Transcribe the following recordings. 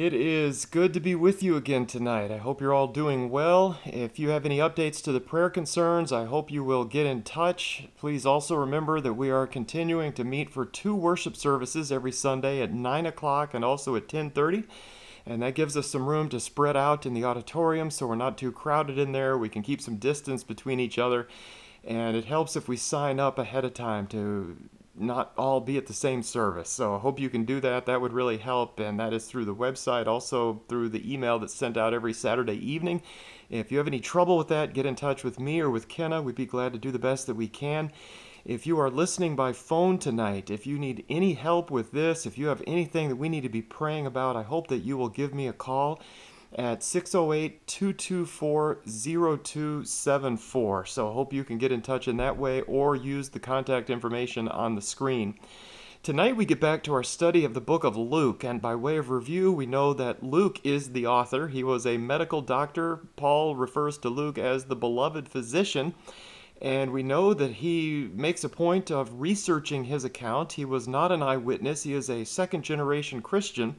It is good to be with you again tonight. I hope you're all doing well. If you have any updates to the prayer concerns, I hope you will get in touch. Please also remember that we are continuing to meet for two worship services every Sunday at 9 o'clock and also at 1030. And that gives us some room to spread out in the auditorium so we're not too crowded in there. We can keep some distance between each other. And it helps if we sign up ahead of time to not all be at the same service. So I hope you can do that. That would really help. And that is through the website, also through the email that's sent out every Saturday evening. If you have any trouble with that, get in touch with me or with Kenna. We'd be glad to do the best that we can. If you are listening by phone tonight, if you need any help with this, if you have anything that we need to be praying about, I hope that you will give me a call at 608 224 0274. So I hope you can get in touch in that way or use the contact information on the screen. Tonight we get back to our study of the book of Luke, and by way of review, we know that Luke is the author. He was a medical doctor. Paul refers to Luke as the beloved physician, and we know that he makes a point of researching his account. He was not an eyewitness, he is a second generation Christian.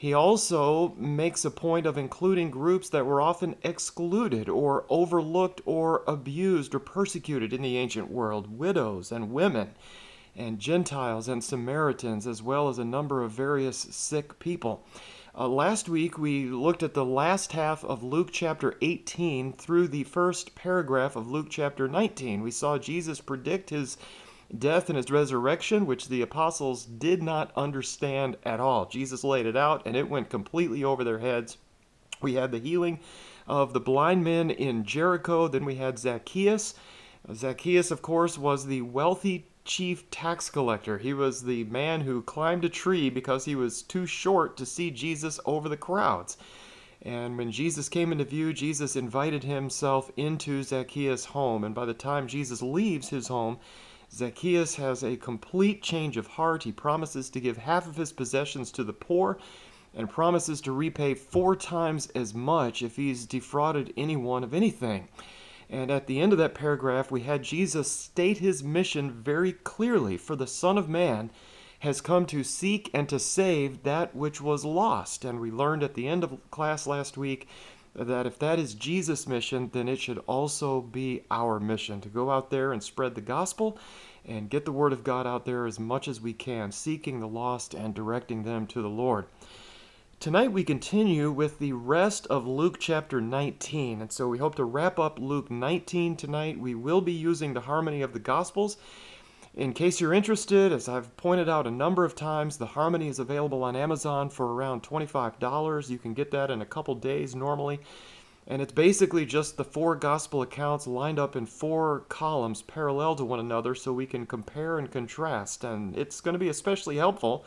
He also makes a point of including groups that were often excluded or overlooked or abused or persecuted in the ancient world widows and women, and Gentiles and Samaritans, as well as a number of various sick people. Uh, last week we looked at the last half of Luke chapter 18 through the first paragraph of Luke chapter 19. We saw Jesus predict his death and his resurrection, which the apostles did not understand at all. Jesus laid it out, and it went completely over their heads. We had the healing of the blind men in Jericho. Then we had Zacchaeus. Zacchaeus, of course, was the wealthy chief tax collector. He was the man who climbed a tree because he was too short to see Jesus over the crowds. And when Jesus came into view, Jesus invited himself into Zacchaeus' home. And by the time Jesus leaves his home, Zacchaeus has a complete change of heart. He promises to give half of his possessions to the poor and promises to repay four times as much if he's defrauded anyone of anything. And at the end of that paragraph, we had Jesus state his mission very clearly for the Son of Man has come to seek and to save that which was lost. And we learned at the end of class last week that if that is Jesus' mission, then it should also be our mission to go out there and spread the gospel and get the word of God out there as much as we can, seeking the lost and directing them to the Lord. Tonight we continue with the rest of Luke chapter 19, and so we hope to wrap up Luke 19 tonight. We will be using the harmony of the Gospels. In case you're interested, as I've pointed out a number of times, the Harmony is available on Amazon for around $25. You can get that in a couple days normally. And it's basically just the four gospel accounts lined up in four columns parallel to one another so we can compare and contrast. And it's going to be especially helpful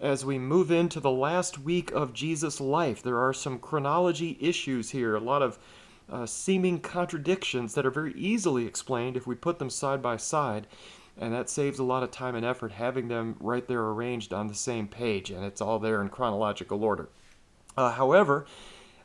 as we move into the last week of Jesus' life. There are some chronology issues here, a lot of uh, seeming contradictions that are very easily explained if we put them side by side and that saves a lot of time and effort having them right there arranged on the same page, and it's all there in chronological order. Uh, however,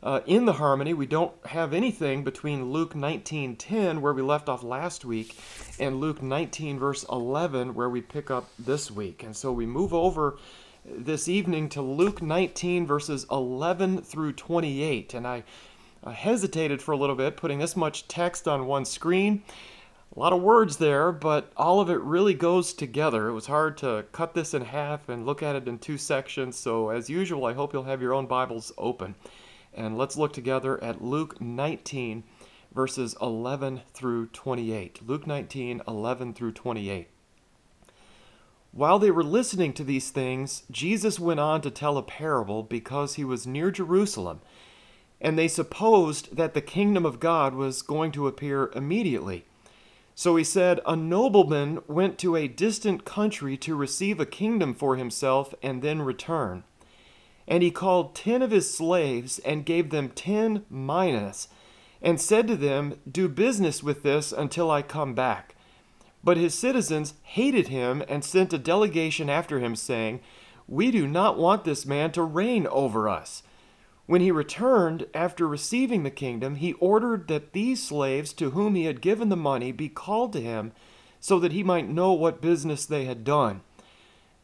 uh, in the harmony, we don't have anything between Luke 19:10, where we left off last week, and Luke 19 verse 11, where we pick up this week. And so we move over this evening to Luke 19 verses 11 through 28, and I uh, hesitated for a little bit putting this much text on one screen a lot of words there, but all of it really goes together. It was hard to cut this in half and look at it in two sections, so as usual, I hope you'll have your own Bibles open. And let's look together at Luke 19, verses 11 through 28. Luke 19, 11 through 28. While they were listening to these things, Jesus went on to tell a parable because he was near Jerusalem, and they supposed that the kingdom of God was going to appear immediately. So he said, A nobleman went to a distant country to receive a kingdom for himself and then return. And he called ten of his slaves and gave them ten minas, and said to them, Do business with this until I come back. But his citizens hated him and sent a delegation after him, saying, We do not want this man to reign over us. When he returned after receiving the kingdom, he ordered that these slaves to whom he had given the money be called to him, so that he might know what business they had done.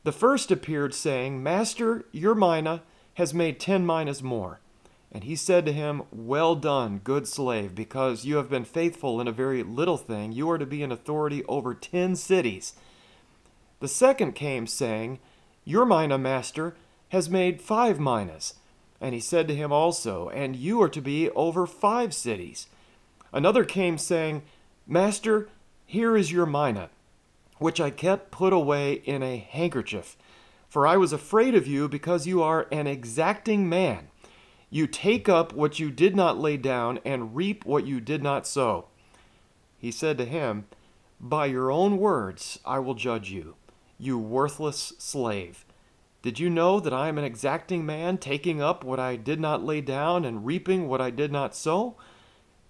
The first appeared, saying, Master, your mina has made ten minas more. And he said to him, Well done, good slave, because you have been faithful in a very little thing, you are to be in authority over ten cities. The second came, saying, Your mina, master, has made five minas. And he said to him also, And you are to be over five cities. Another came, saying, Master, here is your mina, which I kept put away in a handkerchief. For I was afraid of you, because you are an exacting man. You take up what you did not lay down, and reap what you did not sow. He said to him, By your own words I will judge you, you worthless slave. Did you know that I am an exacting man, taking up what I did not lay down, and reaping what I did not sow?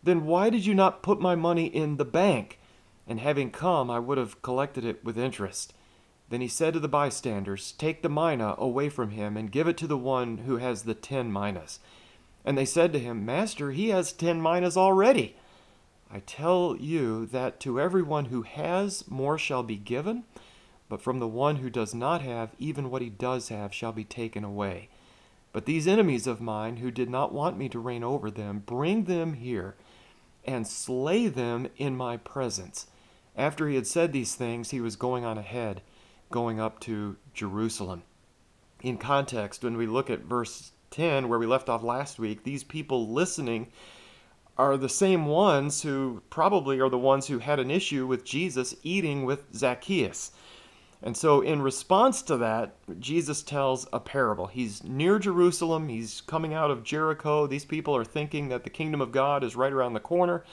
Then why did you not put my money in the bank? And having come, I would have collected it with interest. Then he said to the bystanders, Take the mina away from him, and give it to the one who has the ten minas. And they said to him, Master, he has ten minas already. I tell you that to everyone who has, more shall be given, but from the one who does not have, even what he does have shall be taken away. But these enemies of mine, who did not want me to reign over them, bring them here, and slay them in my presence. After he had said these things, he was going on ahead going up to Jerusalem. In context, when we look at verse 10, where we left off last week, these people listening are the same ones who probably are the ones who had an issue with Jesus eating with Zacchaeus. And so, in response to that, Jesus tells a parable. He's near Jerusalem, he's coming out of Jericho. These people are thinking that the kingdom of God is right around the corner.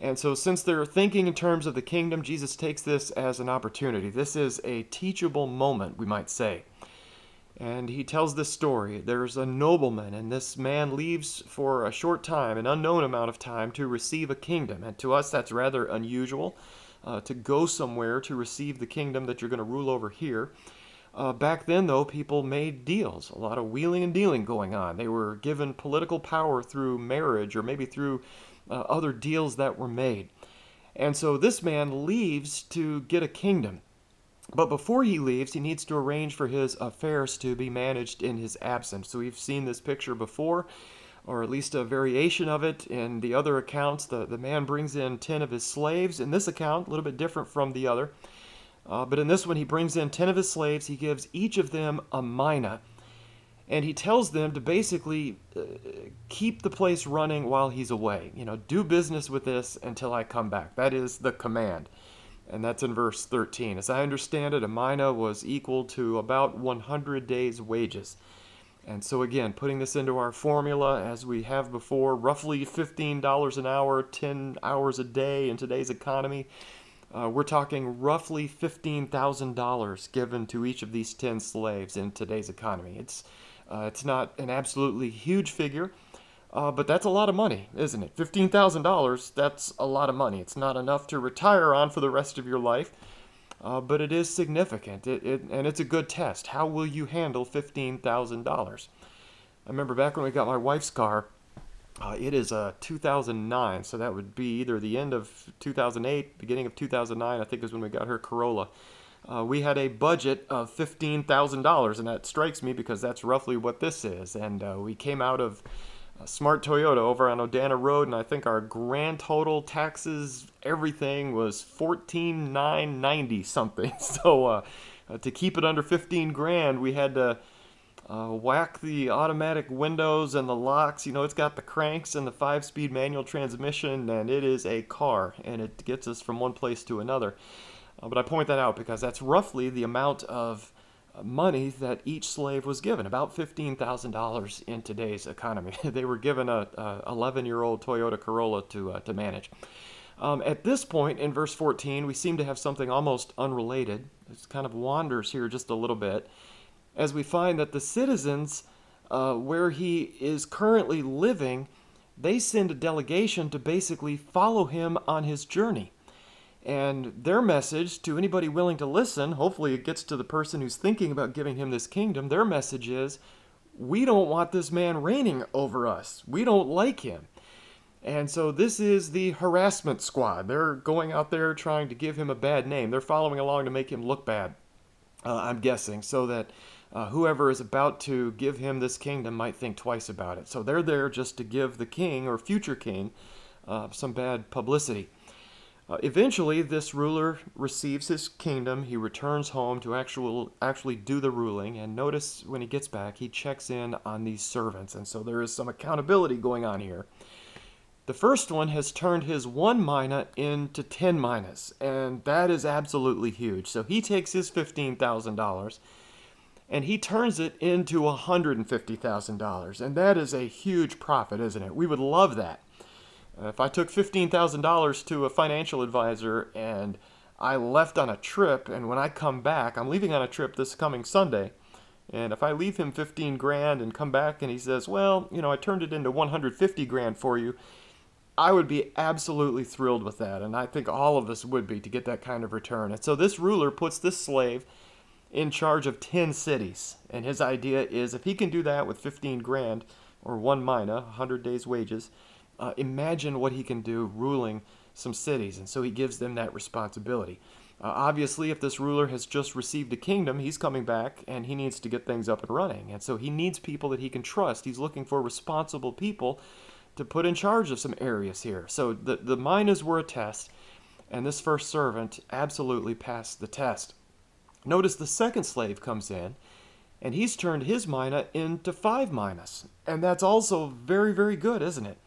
And so, since they're thinking in terms of the kingdom, Jesus takes this as an opportunity. This is a teachable moment, we might say. And he tells this story. There's a nobleman, and this man leaves for a short time, an unknown amount of time, to receive a kingdom. And to us, that's rather unusual uh, to go somewhere to receive the kingdom that you're going to rule over here. Uh, back then, though, people made deals, a lot of wheeling and dealing going on. They were given political power through marriage or maybe through uh, other deals that were made. And so this man leaves to get a kingdom. But before he leaves, he needs to arrange for his affairs to be managed in his absence. So we've seen this picture before, or at least a variation of it in the other accounts. The, the man brings in 10 of his slaves. In this account, a little bit different from the other. Uh, but in this one, he brings in 10 of his slaves. He gives each of them a mina and he tells them to basically uh, keep the place running while he's away. You know, do business with this until I come back. That is the command. And that's in verse 13. As I understand it, a mina was equal to about 100 days' wages. And so, again, putting this into our formula as we have before, roughly $15 an hour, 10 hours a day in today's economy, uh, we're talking roughly $15,000 given to each of these 10 slaves in today's economy. It's uh, it's not an absolutely huge figure, uh, but that's a lot of money, isn't it? $15,000, that's a lot of money. It's not enough to retire on for the rest of your life, uh, but it is significant, it, it, and it's a good test. How will you handle $15,000? I remember back when we got my wife's car, uh, it is a 2009, so that would be either the end of 2008, beginning of 2009, I think is when we got her Corolla uh, we had a budget of $15,000, and that strikes me because that's roughly what this is. And uh, we came out of Smart Toyota over on Odana Road, and I think our grand total taxes, everything was fourteen nine ninety something. So uh, uh, to keep it under 15 grand, we had to uh, whack the automatic windows and the locks. You know, it's got the cranks and the five speed manual transmission, and it is a car, and it gets us from one place to another. Uh, but I point that out because that's roughly the amount of money that each slave was given, about $15,000 in today's economy. they were given a 11-year-old Toyota Corolla to, uh, to manage. Um, at this point in verse 14, we seem to have something almost unrelated. It kind of wanders here just a little bit, as we find that the citizens uh, where he is currently living, they send a delegation to basically follow him on his journey. And their message to anybody willing to listen, hopefully it gets to the person who's thinking about giving him this kingdom, their message is we don't want this man reigning over us. We don't like him. And so this is the harassment squad. They're going out there trying to give him a bad name. They're following along to make him look bad, uh, I'm guessing, so that uh, whoever is about to give him this kingdom might think twice about it. So they're there just to give the king or future king uh, some bad publicity. Uh, eventually, this ruler receives his kingdom. He returns home to actual, actually do the ruling. And notice when he gets back, he checks in on these servants. And so there is some accountability going on here. The first one has turned his one mina into 10 minas, and that is absolutely huge. So he takes his $15,000 and he turns it into $150,000. And that is a huge profit, isn't it? We would love that. Uh, if I took $15,000 to a financial advisor and I left on a trip, and when I come back, I'm leaving on a trip this coming Sunday. And if I leave him 15 grand and come back and he says, Well, you know, I turned it into 150 grand for you, I would be absolutely thrilled with that. And I think all of us would be to get that kind of return. And so this ruler puts this slave in charge of 10 cities. And his idea is if he can do that with 15 grand or one mina, 100 days' wages, uh, imagine what he can do ruling some cities. And so he gives them that responsibility. Uh, obviously, if this ruler has just received a kingdom, he's coming back and he needs to get things up and running. And so he needs people that he can trust. He's looking for responsible people to put in charge of some areas here. So the, the minas were a test, and this first servant absolutely passed the test. Notice the second slave comes in, and he's turned his mina into five minas. And that's also very, very good, isn't it?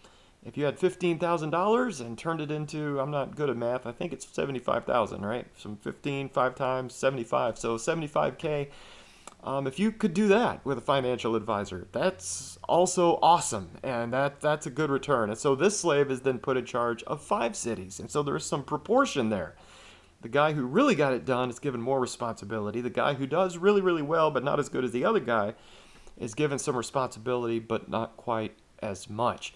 If you had $15,000 and turned it into, I'm not good at math, I think it's 75,000, right? Some 15, 5 times 75. So 75K. Um, if you could do that with a financial advisor, that's also awesome, and that that's a good return. And so this slave is then put in charge of five cities, and so there's some proportion there. The guy who really got it done is given more responsibility. The guy who does really, really well, but not as good as the other guy, is given some responsibility, but not quite as much.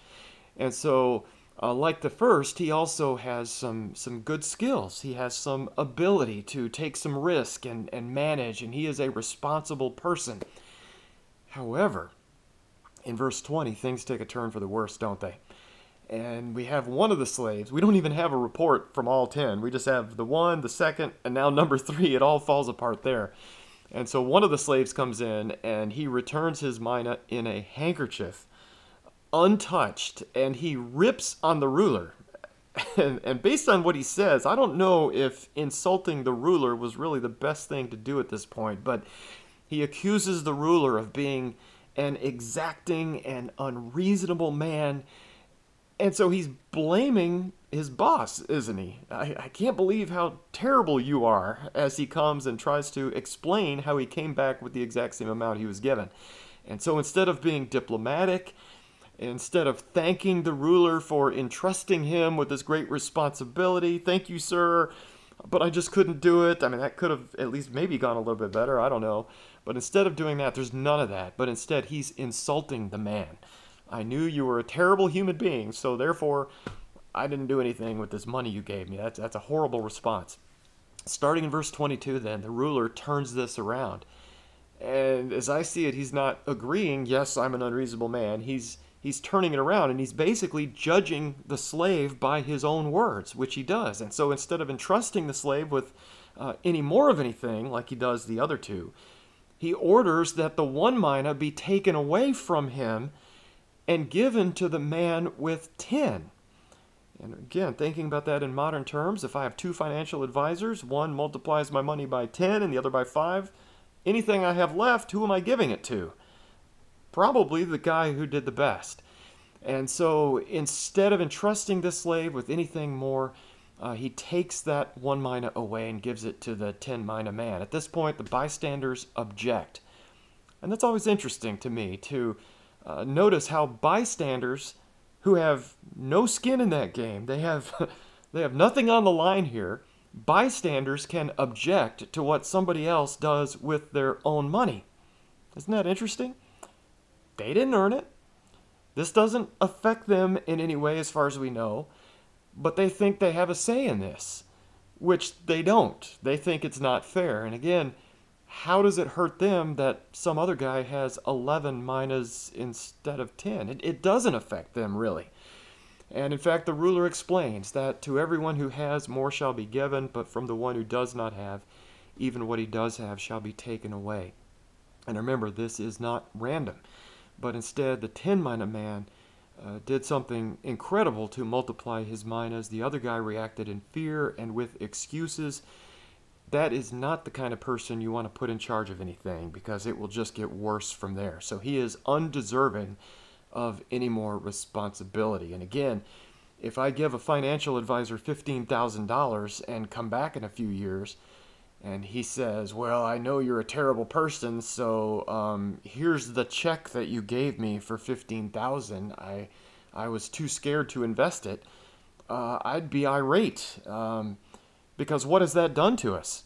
And so, uh, like the first, he also has some, some good skills. He has some ability to take some risk and, and manage, and he is a responsible person. However, in verse 20, things take a turn for the worse, don't they? and we have one of the slaves. We don't even have a report from all 10. We just have the one, the second, and now number three. It all falls apart there. And so one of the slaves comes in and he returns his mina in a handkerchief, untouched, and he rips on the ruler. And, and based on what he says, I don't know if insulting the ruler was really the best thing to do at this point, but he accuses the ruler of being an exacting and unreasonable man and so he's blaming his boss, isn't he? I, I can't believe how terrible you are as he comes and tries to explain how he came back with the exact same amount he was given. And so instead of being diplomatic, instead of thanking the ruler for entrusting him with this great responsibility, thank you, sir, but I just couldn't do it. I mean, that could have at least maybe gone a little bit better. I don't know. But instead of doing that, there's none of that. But instead, he's insulting the man. I knew you were a terrible human being, so therefore I didn't do anything with this money you gave me. That's, that's a horrible response. Starting in verse 22, then, the ruler turns this around. And as I see it, he's not agreeing, yes, I'm an unreasonable man. He's, he's turning it around and he's basically judging the slave by his own words, which he does. And so instead of entrusting the slave with uh, any more of anything, like he does the other two, he orders that the one mina be taken away from him and given to the man with 10. And again, thinking about that in modern terms, if I have two financial advisors, one multiplies my money by 10 and the other by 5, anything I have left, who am I giving it to? Probably the guy who did the best. And so instead of entrusting this slave with anything more, uh, he takes that one mina away and gives it to the 10 mina man. At this point, the bystanders object. And that's always interesting to me, to uh, notice how bystanders who have no skin in that game, they have, they have nothing on the line here. Bystanders can object to what somebody else does with their own money. Isn't that interesting? They didn't earn it. This doesn't affect them in any way, as far as we know, but they think they have a say in this, which they don't. They think it's not fair. And again, how does it hurt them that some other guy has 11 minas instead of 10? It, it doesn't affect them, really. And in fact, the ruler explains that to everyone who has, more shall be given, but from the one who does not have, even what he does have shall be taken away. And remember, this is not random, but instead the 10 mina man uh, did something incredible to multiply his minas. The other guy reacted in fear and with excuses. That is not the kind of person you want to put in charge of anything because it will just get worse from there. So he is undeserving of any more responsibility. And again, if I give a financial advisor $15,000 and come back in a few years and he says, Well, I know you're a terrible person, so um, here's the check that you gave me for 15000 I, I was too scared to invest it. Uh, I'd be irate um, because what has that done to us?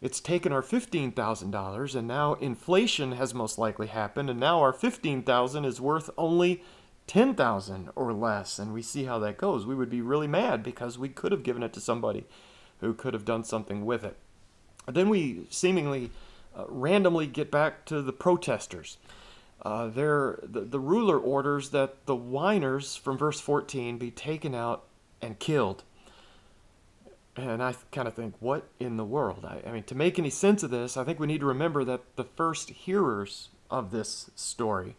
It's taken our $15,000 and now inflation has most likely happened and now our 15,000 is worth only 10,000 or less and we see how that goes. We would be really mad because we could have given it to somebody who could have done something with it. Then we seemingly uh, randomly get back to the protesters. Uh, the, the ruler orders that the whiners from verse 14 be taken out and killed. And I kind of think, what in the world? I, I mean, to make any sense of this, I think we need to remember that the first hearers of this story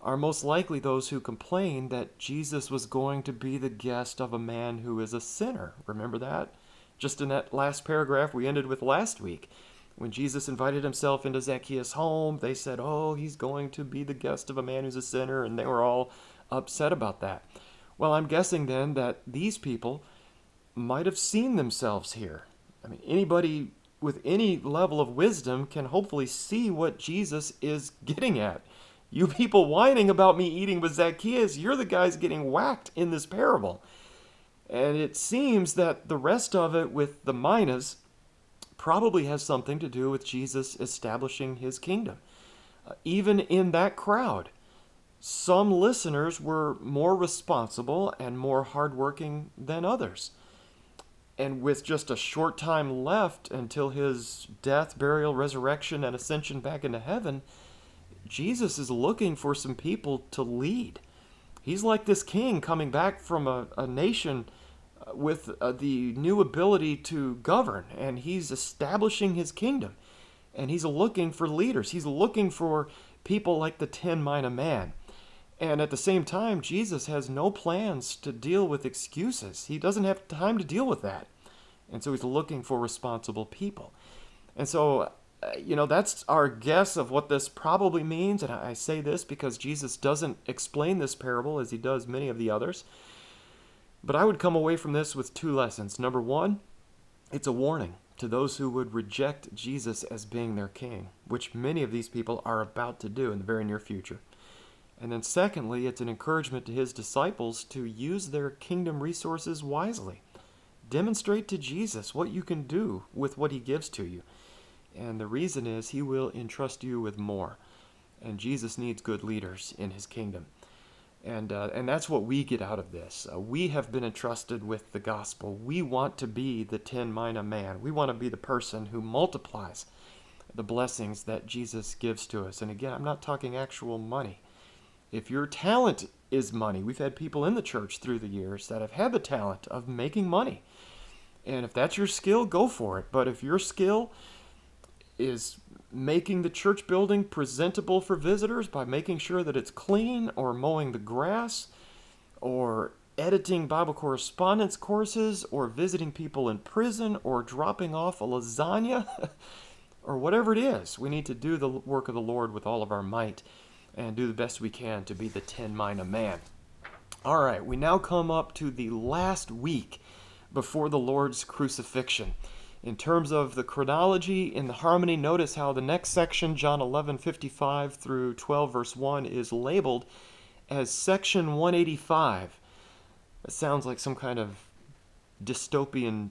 are most likely those who complained that Jesus was going to be the guest of a man who is a sinner. Remember that? Just in that last paragraph we ended with last week. When Jesus invited himself into Zacchaeus' home, they said, Oh, he's going to be the guest of a man who's a sinner, and they were all upset about that. Well, I'm guessing then that these people might have seen themselves here. I mean, anybody with any level of wisdom can hopefully see what Jesus is getting at. You people whining about me eating with Zacchaeus, you're the guys getting whacked in this parable. And it seems that the rest of it with the minas probably has something to do with Jesus establishing his kingdom. Uh, even in that crowd, some listeners were more responsible and more hardworking than others. And with just a short time left until his death, burial, resurrection, and ascension back into heaven, Jesus is looking for some people to lead. He's like this king coming back from a, a nation uh, with uh, the new ability to govern, and he's establishing his kingdom. And he's looking for leaders. He's looking for people like the 10 mina man. And at the same time, Jesus has no plans to deal with excuses. He doesn't have time to deal with that. And so he's looking for responsible people. And so you know, that's our guess of what this probably means. And I say this because Jesus doesn't explain this parable as he does many of the others. But I would come away from this with two lessons. Number one, it's a warning to those who would reject Jesus as being their king, which many of these people are about to do in the very near future. And then, secondly, it's an encouragement to his disciples to use their kingdom resources wisely. Demonstrate to Jesus what you can do with what he gives to you. And the reason is he will entrust you with more. And Jesus needs good leaders in his kingdom. And, uh, and that's what we get out of this. Uh, we have been entrusted with the gospel. We want to be the 10 mina man. We want to be the person who multiplies the blessings that Jesus gives to us. And again, I'm not talking actual money. If your talent is money, we've had people in the church through the years that have had the talent of making money. And if that's your skill, go for it. But if your skill is making the church building presentable for visitors by making sure that it's clean or mowing the grass or editing Bible correspondence courses or visiting people in prison or dropping off a lasagna or whatever it is. We need to do the work of the Lord with all of our might and do the best we can to be the 10 mina man. All right, we now come up to the last week before the Lord's crucifixion. In terms of the chronology in the harmony, notice how the next section, John 11, 55 through 12, verse 1, is labeled as section 185. It sounds like some kind of dystopian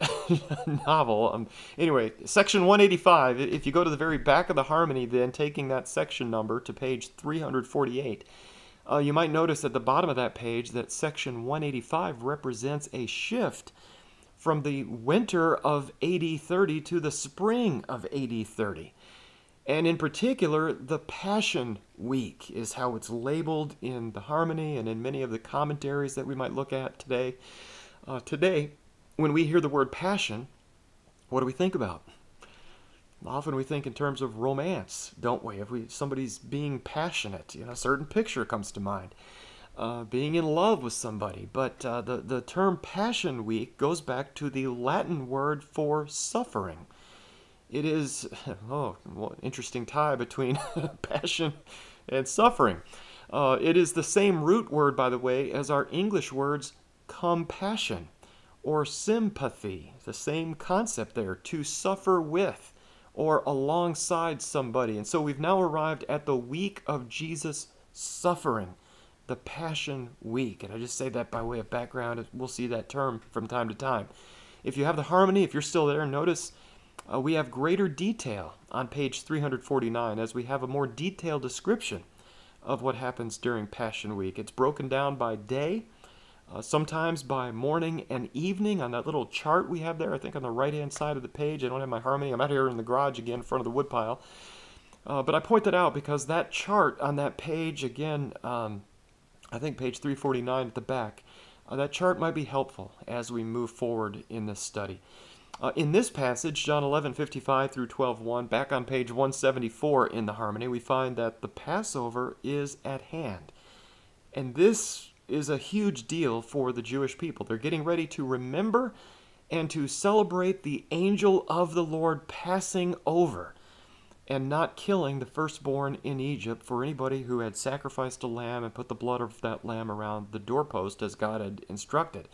novel. Um, anyway, section 185, if you go to the very back of the harmony, then taking that section number to page 348, uh, you might notice at the bottom of that page that section 185 represents a shift from the winter of AD 30 to the spring of AD 30. And in particular, the Passion Week is how it's labeled in the Harmony and in many of the commentaries that we might look at today. Uh, today, when we hear the word passion, what do we think about? Often we think in terms of romance, don't we? If we somebody's being passionate, you know, a certain picture comes to mind. Uh, being in love with somebody. But uh, the, the term Passion Week goes back to the Latin word for suffering. It is, oh, well, interesting tie between passion and suffering. Uh, it is the same root word, by the way, as our English words compassion or sympathy. The same concept there, to suffer with or alongside somebody. And so we've now arrived at the week of Jesus' suffering, the Passion Week. And I just say that by way of background. We'll see that term from time to time. If you have the harmony, if you're still there, notice uh, we have greater detail on page 349 as we have a more detailed description of what happens during Passion Week. It's broken down by day, uh, sometimes by morning and evening on that little chart we have there, I think on the right hand side of the page. I don't have my harmony. I'm out here in the garage again in front of the woodpile. Uh, but I point that out because that chart on that page, again, um, I think page 349 at the back, uh, that chart might be helpful as we move forward in this study. Uh, in this passage, John 11, 55 through 12, 1, back on page 174 in the Harmony, we find that the Passover is at hand. And this is a huge deal for the Jewish people. They're getting ready to remember and to celebrate the angel of the Lord passing over and not killing the firstborn in Egypt for anybody who had sacrificed a lamb and put the blood of that lamb around the doorpost as God had instructed.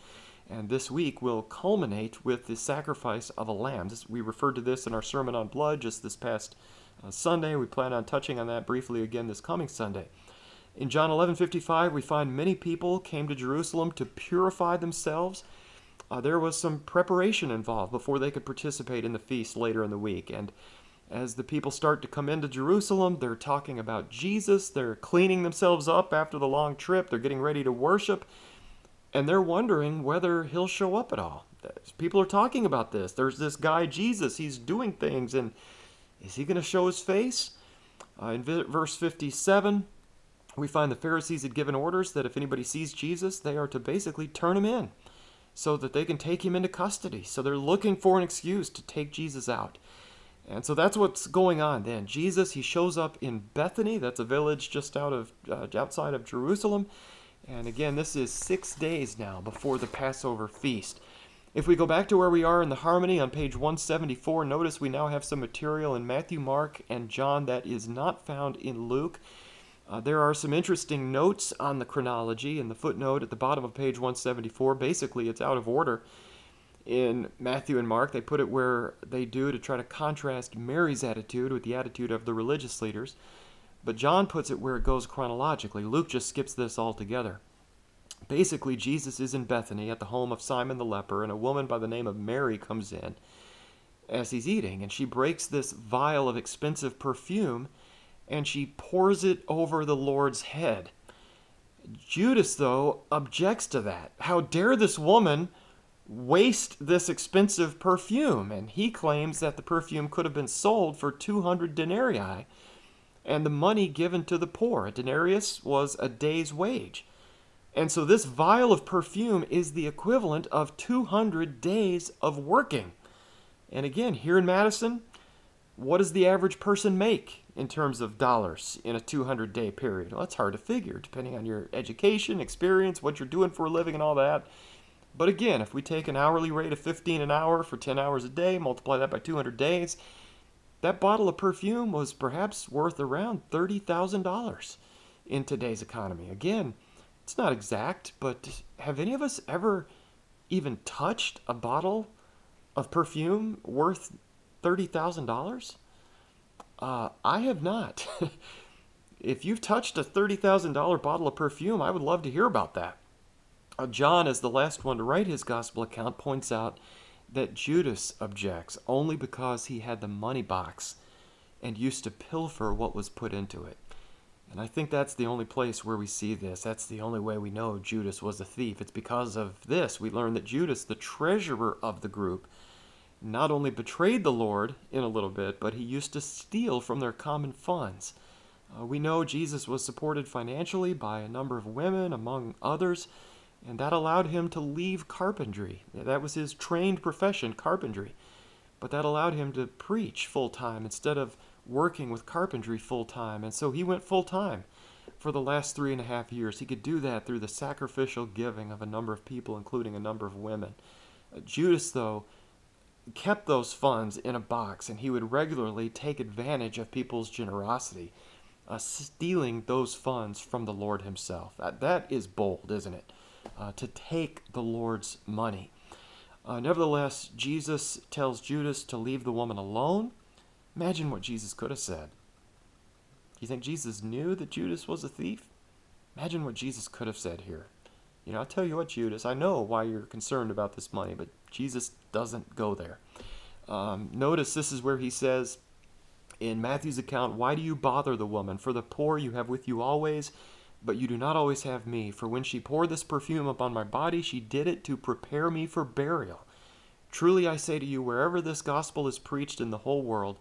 And this week will culminate with the sacrifice of a lamb. This, we referred to this in our sermon on blood just this past uh, Sunday. We plan on touching on that briefly again this coming Sunday. In John 11:55, we find many people came to Jerusalem to purify themselves. Uh, there was some preparation involved before they could participate in the feast later in the week. And as the people start to come into Jerusalem, they're talking about Jesus. They're cleaning themselves up after the long trip. They're getting ready to worship and they're wondering whether he'll show up at all. People are talking about this. There's this guy Jesus. He's doing things, and is he going to show his face? Uh, in verse 57, we find the Pharisees had given orders that if anybody sees Jesus, they are to basically turn him in so that they can take him into custody. So they're looking for an excuse to take Jesus out. And so that's what's going on then. Jesus, he shows up in Bethany. That's a village just out of uh, outside of Jerusalem. And again, this is six days now before the Passover feast. If we go back to where we are in the Harmony on page 174, notice we now have some material in Matthew, Mark, and John that is not found in Luke. Uh, there are some interesting notes on the chronology in the footnote at the bottom of page 174. Basically, it's out of order. In Matthew and Mark, they put it where they do to try to contrast Mary's attitude with the attitude of the religious leaders. But John puts it where it goes chronologically. Luke just skips this altogether. Basically, Jesus is in Bethany at the home of Simon the leper, and a woman by the name of Mary comes in as he's eating, and she breaks this vial of expensive perfume and she pours it over the Lord's head. Judas, though, objects to that. How dare this woman waste this expensive perfume? And he claims that the perfume could have been sold for 200 denarii and the money given to the poor. A denarius was a day's wage. And so this vial of perfume is the equivalent of 200 days of working. And again, here in Madison, what does the average person make in terms of dollars in a 200 day period? Well, that's hard to figure, depending on your education, experience, what you're doing for a living, and all that. But again, if we take an hourly rate of 15 an hour for 10 hours a day, multiply that by 200 days, that bottle of perfume was perhaps worth around $30,000 in today's economy. Again, it's not exact, but have any of us ever even touched a bottle of perfume worth $30,000? Uh, I have not. if you've touched a $30,000 bottle of perfume, I would love to hear about that. Uh, John, as the last one to write his gospel account, points out that Judas objects only because he had the money box and used to pilfer what was put into it. And I think that's the only place where we see this. That's the only way we know Judas was a thief. It's because of this we learn that Judas, the treasurer of the group, not only betrayed the Lord in a little bit, but he used to steal from their common funds. Uh, we know Jesus was supported financially by a number of women, among others, and that allowed him to leave carpentry. That was his trained profession, carpentry. but that allowed him to preach full time instead of working with carpentry full time. And so he went full time for the last three and a half years. He could do that through the sacrificial giving of a number of people, including a number of women. Uh, Judas, though, kept those funds in a box and he would regularly take advantage of people's generosity, uh, stealing those funds from the Lord himself. That, that is bold, isn't it? Uh, to take the Lord's money. Uh, nevertheless, Jesus tells Judas to leave the woman alone. Imagine what Jesus could have said. You think Jesus knew that Judas was a thief? Imagine what Jesus could have said here. You know, I'll tell you what, Judas, I know why you're concerned about this money, but Jesus doesn't go there. Um, notice this is where he says in Matthew's account, Why do you bother the woman? For the poor you have with you always, but you do not always have me. For when she poured this perfume upon my body, she did it to prepare me for burial. Truly I say to you, wherever this gospel is preached in the whole world,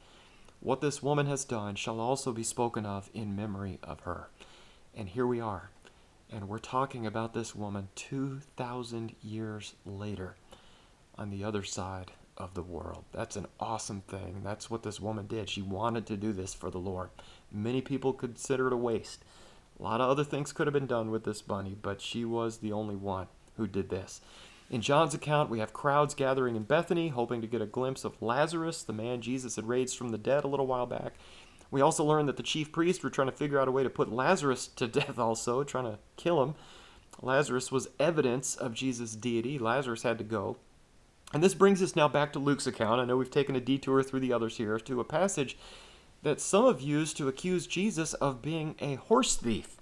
what this woman has done shall also be spoken of in memory of her. And here we are. And we're talking about this woman 2,000 years later on the other side of the world. That's an awesome thing. That's what this woman did. She wanted to do this for the Lord. Many people consider it a waste. A lot of other things could have been done with this bunny, but she was the only one who did this. In John's account, we have crowds gathering in Bethany, hoping to get a glimpse of Lazarus, the man Jesus had raised from the dead a little while back. We also learn that the chief priests were trying to figure out a way to put Lazarus to death, also, trying to kill him. Lazarus was evidence of Jesus' deity. Lazarus had to go. And this brings us now back to Luke's account. I know we've taken a detour through the others here to a passage that some have used to accuse Jesus of being a horse thief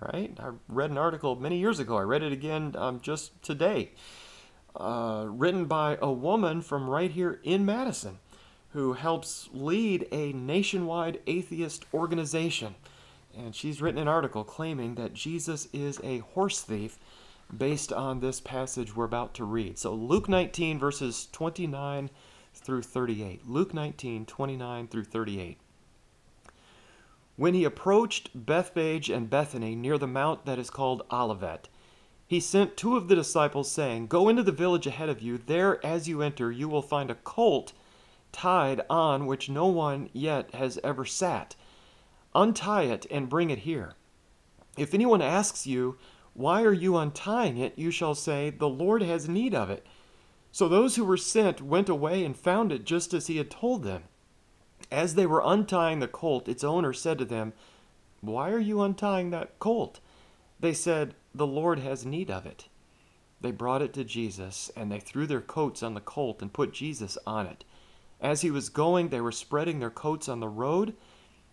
right? I read an article many years ago. I read it again um, just today, uh, written by a woman from right here in Madison who helps lead a nationwide atheist organization. And she's written an article claiming that Jesus is a horse thief based on this passage we're about to read. So, Luke 19, verses 29 through 38. Luke 19, 29 through 38. When he approached Bethphage and Bethany near the mount that is called Olivet, he sent two of the disciples, saying, Go into the village ahead of you. There, as you enter, you will find a colt tied on which no one yet has ever sat. Untie it and bring it here. If anyone asks you, Why are you untying it? you shall say, The Lord has need of it. So those who were sent went away and found it just as he had told them. As they were untying the colt, its owner said to them, Why are you untying that colt? They said, The Lord has need of it. They brought it to Jesus, and they threw their coats on the colt and put Jesus on it. As he was going, they were spreading their coats on the road.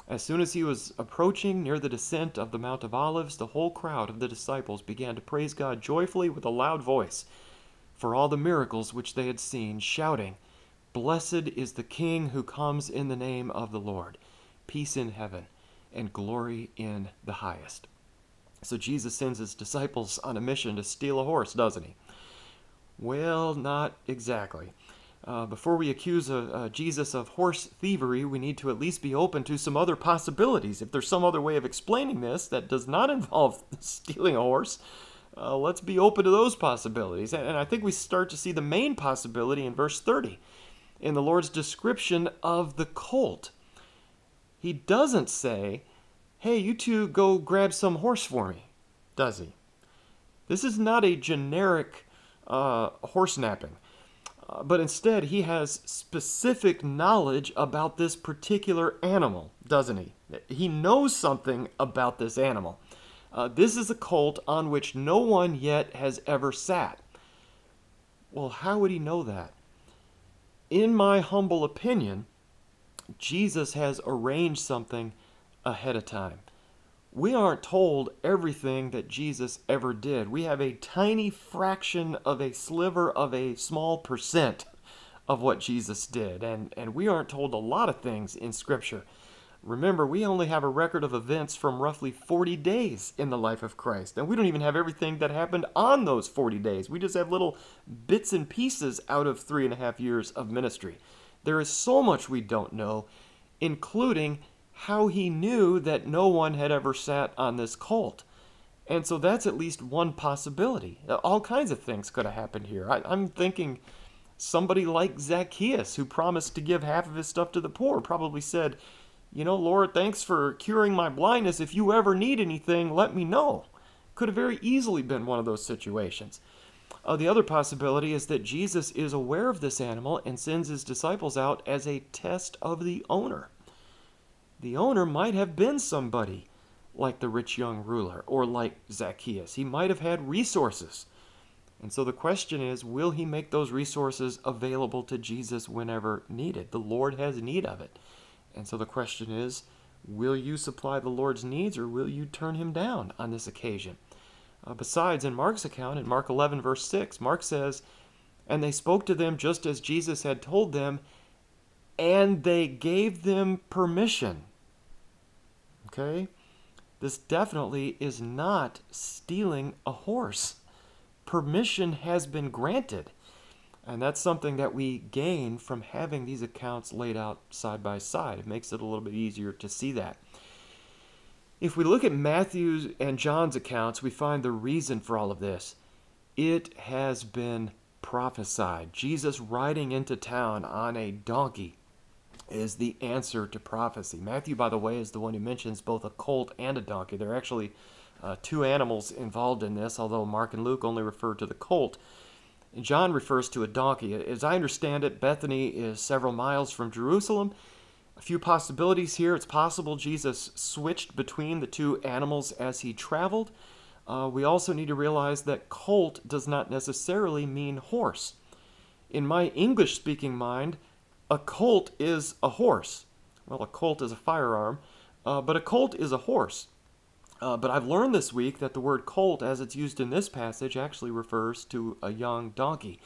As soon as he was approaching near the descent of the Mount of Olives, the whole crowd of the disciples began to praise God joyfully with a loud voice for all the miracles which they had seen, shouting, Blessed is the King who comes in the name of the Lord. Peace in heaven and glory in the highest. So Jesus sends his disciples on a mission to steal a horse, doesn't he? Well, not exactly. Uh, before we accuse uh, uh, Jesus of horse thievery, we need to at least be open to some other possibilities. If there's some other way of explaining this that does not involve stealing a horse, uh, let's be open to those possibilities. And, and I think we start to see the main possibility in verse 30 in the Lord's description of the colt. He doesn't say, hey, you two go grab some horse for me, does he? This is not a generic uh, horse napping, uh, but instead he has specific knowledge about this particular animal, doesn't he? He knows something about this animal. Uh, this is a colt on which no one yet has ever sat. Well, how would he know that? in my humble opinion, Jesus has arranged something ahead of time. We aren't told everything that Jesus ever did. We have a tiny fraction of a sliver of a small percent of what Jesus did. And, and we aren't told a lot of things in Scripture. Remember, we only have a record of events from roughly 40 days in the life of Christ. And we don't even have everything that happened on those 40 days. We just have little bits and pieces out of three and a half years of ministry. There is so much we don't know, including how he knew that no one had ever sat on this colt. And so that's at least one possibility. All kinds of things could have happened here. I, am thinking Somebody like Zacchaeus, who promised to give half of his stuff to the poor, probably said, You know, Lord, thanks for curing my blindness. If you ever need anything, let me know. Could have very easily been one of those situations. Uh, the other possibility is that Jesus is aware of this animal and sends his disciples out as a test of the owner. The owner might have been somebody like the rich young ruler or like Zacchaeus. He might have had resources. And so the question is will he make those resources available to Jesus whenever needed? The Lord has need of it. And so the question is will you supply the Lord's needs or will you turn him down on this occasion? Uh, besides, in Mark's account, in Mark 11, verse 6, Mark says, And they spoke to them just as Jesus had told them, and they gave them permission. Okay? This definitely is not stealing a horse. Permission has been granted. And that's something that we gain from having these accounts laid out side by side. It makes it a little bit easier to see that. If we look at Matthew's and John's accounts, we find the reason for all of this. It has been prophesied. Jesus riding into town on a donkey is the answer to prophecy. Matthew, by the way, is the one who mentions both a colt and a donkey. There are actually uh, two animals involved in this, although Mark and Luke only refer to the colt. John refers to a donkey. As I understand it, Bethany is several miles from Jerusalem a few possibilities here. It's possible Jesus switched between the two animals as he traveled. Uh, we also need to realize that colt does not necessarily mean horse. In my English speaking mind, a colt is a horse. Well, a colt is a firearm, uh, but a colt is a horse. Uh, but I've learned this week that the word colt, as it's used in this passage, actually refers to a young donkey.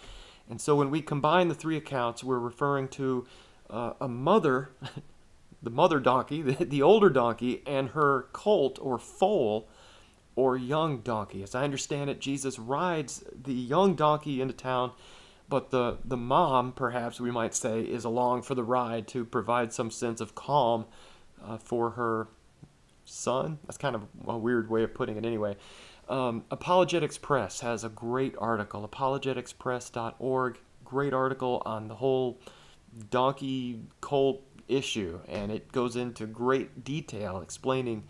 And so when we combine the three accounts, we're referring to uh, a mother, the mother donkey, the, the older donkey, and her colt or foal or young donkey. As I understand it, Jesus rides the young donkey into town, but the, the mom, perhaps we might say, is along for the ride to provide some sense of calm uh, for her son. That's kind of a weird way of putting it, anyway. Um, Apologetics Press has a great article, apologeticspress.org. Great article on the whole donkey colt issue, and it goes into great detail explaining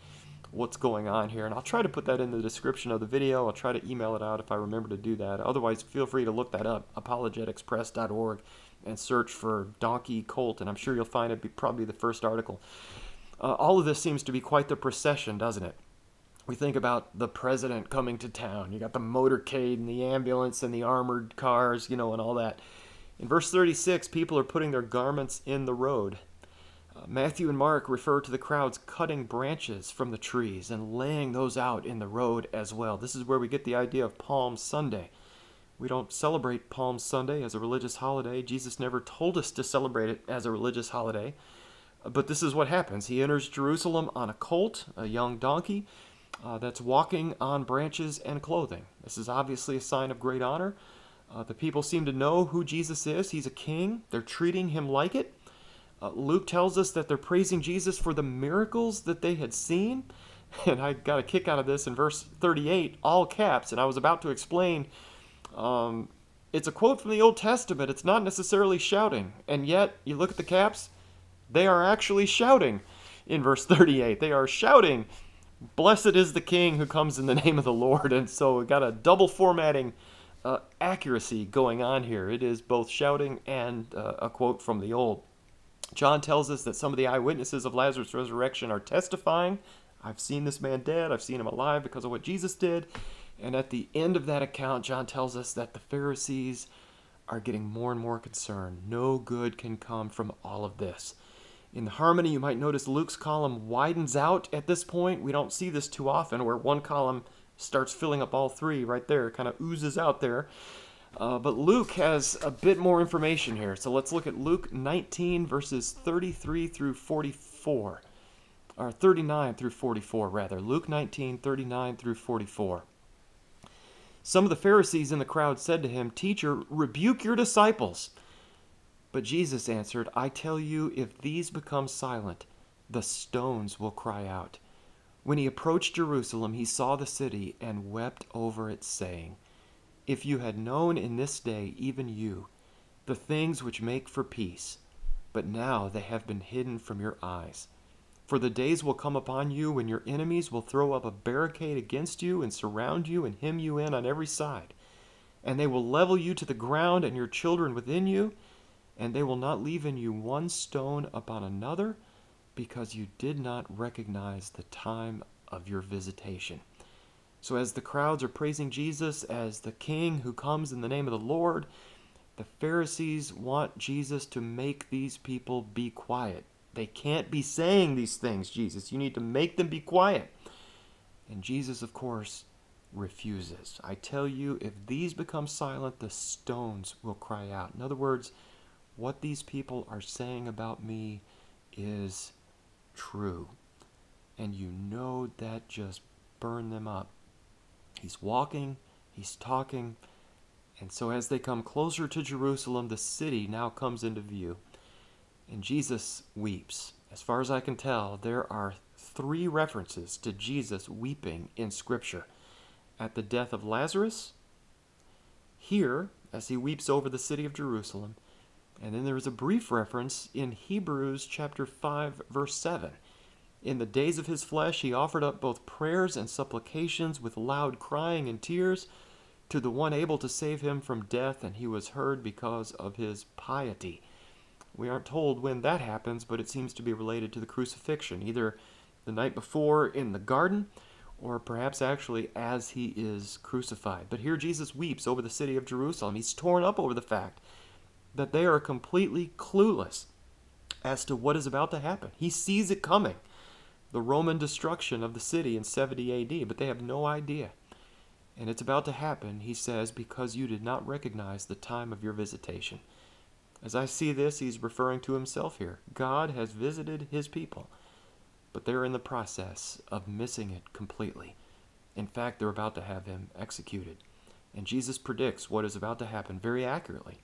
what's going on here. And I'll try to put that in the description of the video. I'll try to email it out if I remember to do that. Otherwise, feel free to look that up, apologeticspress.org, and search for donkey colt, and I'm sure you'll find it be probably the first article. Uh, all of this seems to be quite the procession, doesn't it? We think about the president coming to town. You got the motorcade and the ambulance and the armored cars, you know, and all that. In verse 36, people are putting their garments in the road. Uh, Matthew and Mark refer to the crowds cutting branches from the trees and laying those out in the road as well. This is where we get the idea of Palm Sunday. We don't celebrate Palm Sunday as a religious holiday. Jesus never told us to celebrate it as a religious holiday. But this is what happens. He enters Jerusalem on a colt, a young donkey, uh, that's walking on branches and clothing. This is obviously a sign of great honor. Uh, the people seem to know who Jesus is. He's a king. They're treating him like it. Uh, Luke tells us that they're praising Jesus for the miracles that they had seen. And I got a kick out of this in verse 38, all caps. And I was about to explain um, it's a quote from the Old Testament. It's not necessarily shouting. And yet, you look at the caps, they are actually shouting in verse 38. They are shouting, Blessed is the King who comes in the name of the Lord. And so we got a double formatting uh, accuracy going on here. It is both shouting and uh, a quote from the old. John tells us that some of the eyewitnesses of Lazarus' resurrection are testifying. I've seen this man dead, I've seen him alive because of what Jesus did. And at the end of that account, John tells us that the Pharisees are getting more and more concerned. No good can come from all of this. In the harmony, you might notice Luke's column widens out at this point. We don't see this too often, where one column starts filling up all three right there, kind of oozes out there. Uh, but Luke has a bit more information here. So let's look at Luke 19, verses 33 through 44. Or 39 through 44, rather. Luke 19, 39 through 44. Some of the Pharisees in the crowd said to him, Teacher, rebuke your disciples. But Jesus answered, I tell you, if these become silent, the stones will cry out. When he approached Jerusalem, he saw the city and wept over it, saying, If you had known in this day, even you, the things which make for peace, but now they have been hidden from your eyes. For the days will come upon you when your enemies will throw up a barricade against you and surround you and hem you in on every side. And they will level you to the ground and your children within you, and they will not leave in you one stone upon another, because you did not recognize the time of your visitation. So, as the crowds are praising Jesus as the King who comes in the name of the Lord, the Pharisees want Jesus to make these people be quiet. They can't be saying these things, Jesus. You need to make them be quiet. And Jesus, of course, refuses. I tell you, if these become silent, the stones will cry out. In other words, what these people are saying about me is true. And you know that just burned them up. He's walking, he's talking, and so as they come closer to Jerusalem, the city now comes into view. And Jesus weeps. As far as I can tell, there are three references to Jesus weeping in Scripture at the death of Lazarus, here, as he weeps over the city of Jerusalem, and then there is a brief reference in Hebrews chapter 5, verse 7. In the days of his flesh, he offered up both prayers and supplications with loud crying and tears to the one able to save him from death, and he was heard because of his piety. We aren't told when that happens, but it seems to be related to the crucifixion, either the night before in the garden, or perhaps actually as he is crucified. But here Jesus weeps over the city of Jerusalem. He's torn up over the fact that they are completely clueless as to what is about to happen. He sees it coming the Roman destruction of the city in 70 AD, but they have no idea. And it's about to happen, he says, because you did not recognize the time of your visitation. As I see this, he's referring to himself here. God has visited his people, but they're in the process of missing it completely. In fact, they're about to have him executed. And Jesus predicts what is about to happen very accurately.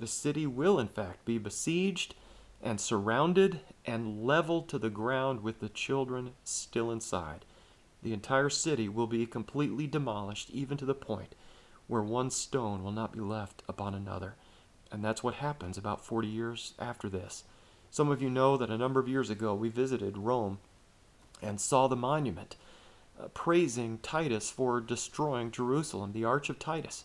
The city will, in fact, be besieged and surrounded and leveled to the ground with the children still inside the entire city will be completely demolished, even to the point where one stone will not be left upon another. And that's what happens about 40 years after this. Some of you know that a number of years ago we visited Rome and saw the monument uh, praising Titus for destroying Jerusalem, the Arch of Titus.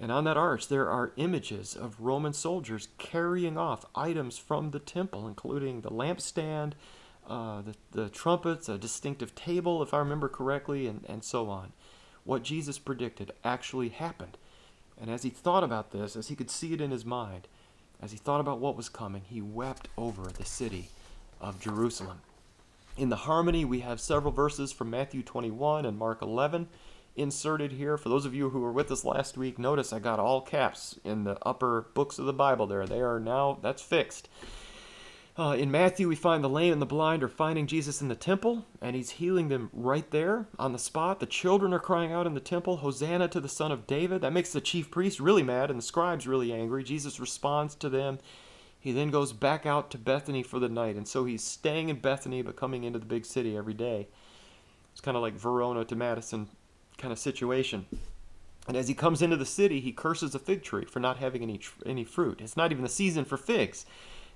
And on that arch, there are images of Roman soldiers carrying off items from the temple, including the lampstand, uh, the, the trumpets, a distinctive table, if I remember correctly, and, and so on. What Jesus predicted actually happened. And as he thought about this, as he could see it in his mind, as he thought about what was coming, he wept over the city of Jerusalem. In the harmony, we have several verses from Matthew 21 and Mark 11 inserted here. For those of you who were with us last week, notice I got all caps in the upper books of the Bible there. They are now, that's fixed. Uh, in Matthew, we find the lame and the blind are finding Jesus in the temple, and he's healing them right there on the spot. The children are crying out in the temple, Hosanna to the Son of David. That makes the chief priest really mad and the scribes really angry. Jesus responds to them. He then goes back out to Bethany for the night, and so he's staying in Bethany but coming into the big city every day. It's kind of like Verona to Madison kind of situation. And as he comes into the city, he curses a fig tree for not having any, any fruit. It's not even the season for figs.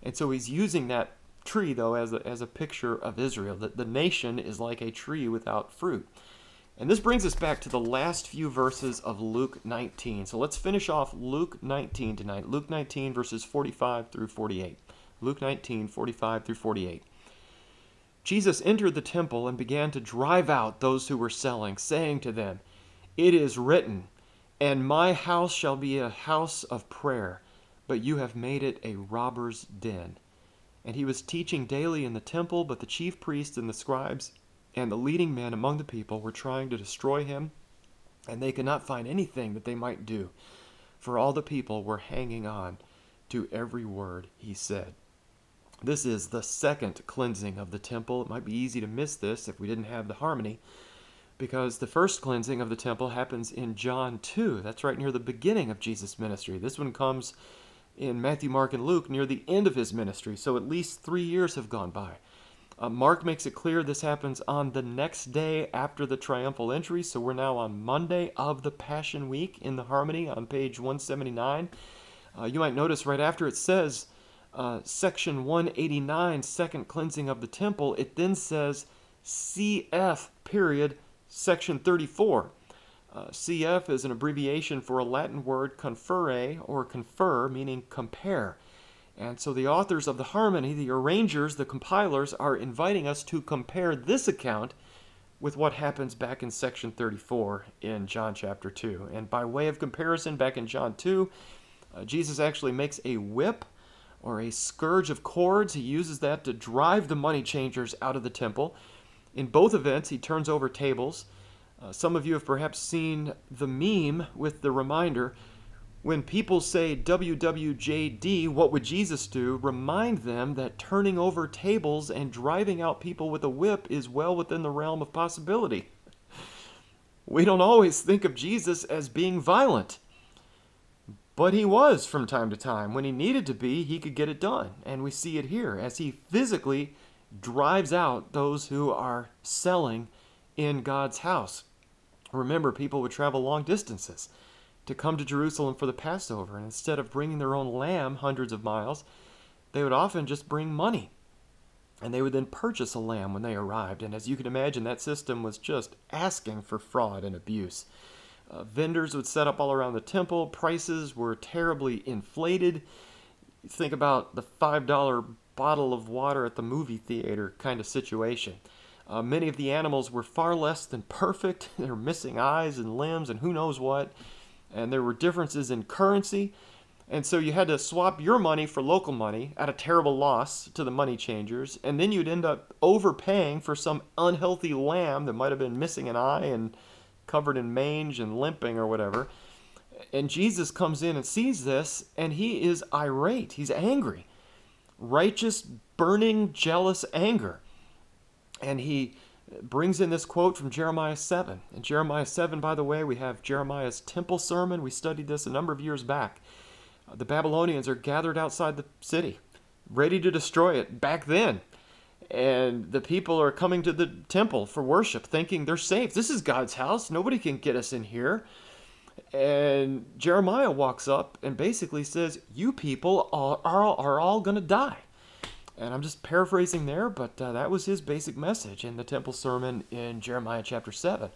And so he's using that tree, though, as a, as a picture of Israel, that the nation is like a tree without fruit. And this brings us back to the last few verses of Luke 19. So let's finish off Luke 19 tonight. Luke 19, verses 45 through 48. Luke 19, 45 through 48. Jesus entered the temple and began to drive out those who were selling, saying to them, It is written, And my house shall be a house of prayer but you have made it a robber's den. And he was teaching daily in the temple, but the chief priests and the scribes and the leading men among the people were trying to destroy him, and they could not find anything that they might do, for all the people were hanging on to every word he said. This is the second cleansing of the temple. It might be easy to miss this if we didn't have the harmony, because the first cleansing of the temple happens in John 2. That's right near the beginning of Jesus' ministry. This one comes in Matthew, Mark, and Luke near the end of his ministry, so at least three years have gone by. Uh, Mark makes it clear this happens on the next day after the triumphal entry, so we're now on Monday of the Passion Week in the Harmony on page 179. Uh, you might notice right after it says uh, section 189, second cleansing of the temple, it then says CF period section 34. Uh, CF is an abbreviation for a Latin word confere or confer, meaning compare. And so the authors of the harmony, the arrangers, the compilers, are inviting us to compare this account with what happens back in section 34 in John chapter 2. And by way of comparison, back in John 2, uh, Jesus actually makes a whip or a scourge of cords. He uses that to drive the money changers out of the temple. In both events, he turns over tables. Uh, some of you have perhaps seen the meme with the reminder when people say WWJD, what would Jesus do? Remind them that turning over tables and driving out people with a whip is well within the realm of possibility. We don't always think of Jesus as being violent, but he was from time to time. When he needed to be, he could get it done. And we see it here as he physically drives out those who are selling in God's house. Remember, people would travel long distances to come to Jerusalem for the Passover. And instead of bringing their own lamb hundreds of miles, they would often just bring money. And they would then purchase a lamb when they arrived. And as you can imagine, that system was just asking for fraud and abuse. Uh, vendors would set up all around the temple. Prices were terribly inflated. Think about the $5 bottle of water at the movie theater kind of situation. Uh, many of the animals were far less than perfect. they were missing eyes and limbs and who knows what and there were differences in currency. And so you had to swap your money for local money at a terrible loss to the money changers, and then you'd end up overpaying for some unhealthy lamb that might have been missing an eye and covered in mange and limping or whatever. And Jesus comes in and sees this, and he is irate. He's angry. Righteous, burning, jealous anger. And he brings in this quote from Jeremiah 7. In Jeremiah 7, by the way, we have Jeremiah's temple sermon. We studied this a number of years back. The Babylonians are gathered outside the city, ready to destroy it back then. And the people are coming to the temple for worship, thinking they're safe. This is God's house. Nobody can get us in here. And Jeremiah walks up and basically says, You people are, are, are all going to die. And I'm just paraphrasing there, but uh, that was his basic message in the temple sermon in Jeremiah chapter 7.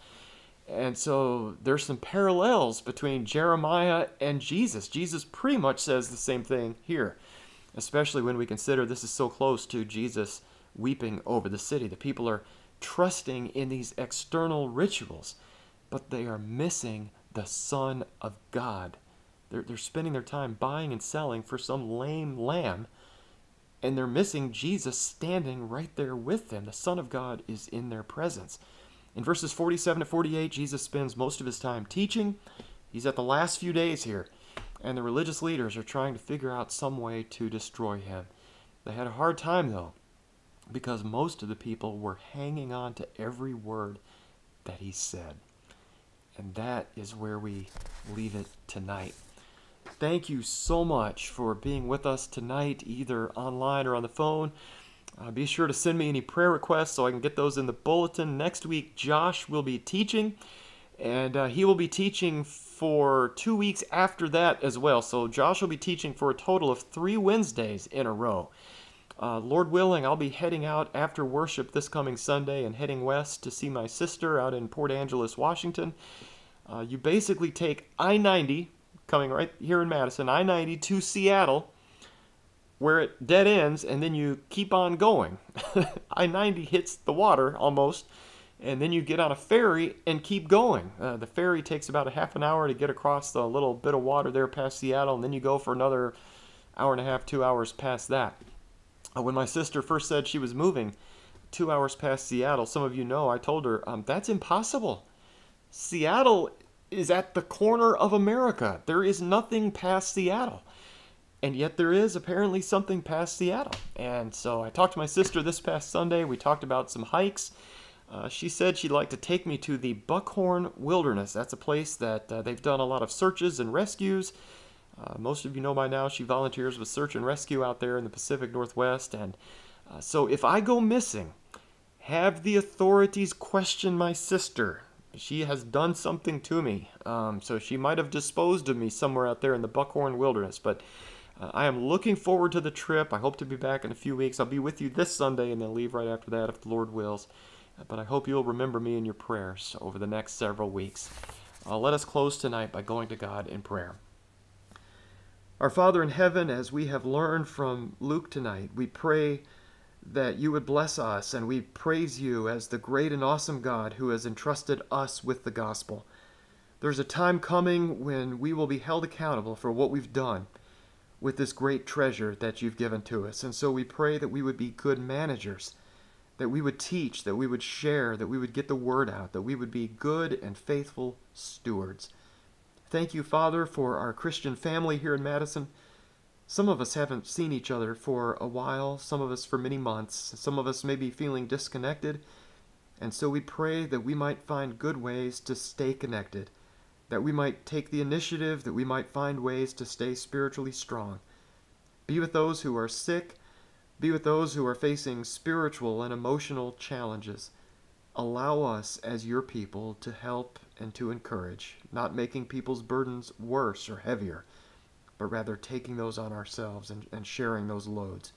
And so there's some parallels between Jeremiah and Jesus. Jesus pretty much says the same thing here, especially when we consider this is so close to Jesus weeping over the city. The people are trusting in these external rituals, but they are missing the Son of God. They're, they're spending their time buying and selling for some lame lamb and they're missing Jesus standing right there with them. The Son of God is in their presence. In verses 47 to 48, Jesus spends most of his time teaching. He's at the last few days here, and the religious leaders are trying to figure out some way to destroy him. They had a hard time, though, because most of the people were hanging on to every word that he said. And that is where we leave it tonight thank you so much for being with us tonight, either online or on the phone. Uh, be sure to send me any prayer requests so I can get those in the bulletin. Next week, Josh will be teaching, and uh, he will be teaching for two weeks after that as well. So, Josh will be teaching for a total of three Wednesdays in a row. Uh, Lord willing, I'll be heading out after worship this coming Sunday and heading west to see my sister out in Port Angeles, Washington. Uh, you basically take I 90 coming right here in Madison, I 90 to Seattle, where it dead ends, and then you keep on going. I 90 hits the water almost, and then you get on a ferry and keep going. Uh, the ferry takes about a half an hour to get across the little bit of water there past Seattle, and then you go for another hour and a half, two hours past that. Uh, when my sister first said she was moving two hours past Seattle, some of you know I told her, um, that's impossible. Seattle is at the corner of America. There is nothing past Seattle. And yet there is apparently something past Seattle. And so I talked to my sister this past Sunday. We talked about some hikes. Uh, she said she'd like to take me to the Buckhorn Wilderness. That's a place that uh, they've done a lot of searches and rescues. Uh, most of you know by now she volunteers with search and rescue out there in the Pacific Northwest. And uh, so if I go missing, have the authorities question my sister she has done something to me. Um, so she might have disposed of me somewhere out there in the Buckhorn Wilderness. But uh, I am looking forward to the trip. I hope to be back in a few weeks. I'll be with you this Sunday and then leave right after that if the Lord wills. But I hope you'll remember me in your prayers over the next several weeks. Uh, let us close tonight by going to God in prayer. Our Father in heaven, as we have learned from Luke tonight, we pray that you would bless us, and we praise you as the great and awesome God who has entrusted us with the gospel. There's a time coming when we will be held accountable for what we've done with this great treasure that you've given to us. And so we pray that we would be good managers, that we would teach, that we would share, that we would get the word out, that we would be good and faithful stewards. Thank you, Father, for our Christian family here in Madison. Some of us haven't seen each other for a while, some of us for many months, some of us may be feeling disconnected, and so we pray that we might find good ways to stay connected, that we might take the initiative, that we might find ways to stay spiritually strong. Be with those who are sick, be with those who are facing spiritual and emotional challenges. Allow us as your people to help and to encourage, not making people's burdens worse or heavier but rather taking those on ourselves and, and sharing those loads.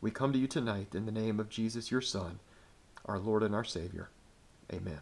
We come to you tonight in the name of Jesus, your Son, our Lord and our Savior. Amen.